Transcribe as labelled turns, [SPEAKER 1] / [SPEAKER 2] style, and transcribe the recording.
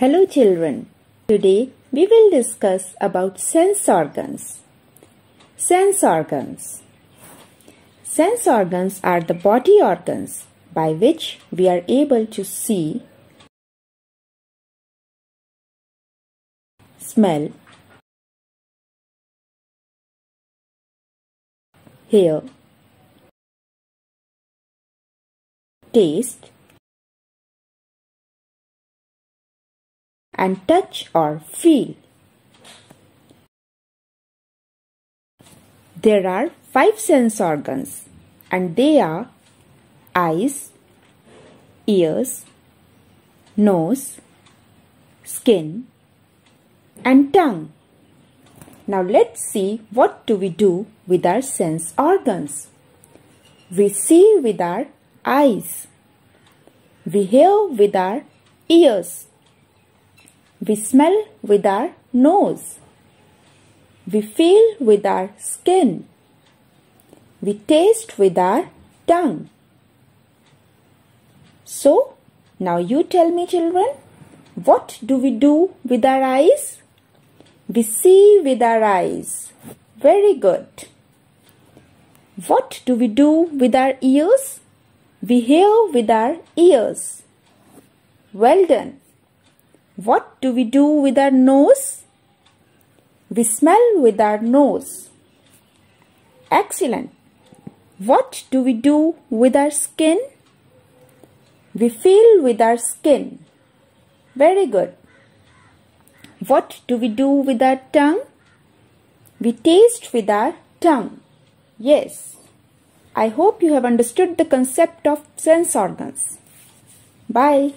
[SPEAKER 1] Hello children. Today we will discuss about sense organs. Sense organs. Sense organs are the body organs by which we are able to see, smell, hear, taste, and touch or feel. There are five sense organs and they are eyes, ears, nose, skin and tongue. Now let's see what do we do with our sense organs. We see with our eyes. We hear with our ears. We smell with our nose. We feel with our skin. We taste with our tongue. So, now you tell me children, what do we do with our eyes? We see with our eyes. Very good. What do we do with our ears? We hear with our ears. Well done. What do we do with our nose? We smell with our nose. Excellent. What do we do with our skin? We feel with our skin. Very good. What do we do with our tongue? We taste with our tongue. Yes. I hope you have understood the concept of sense organs. Bye.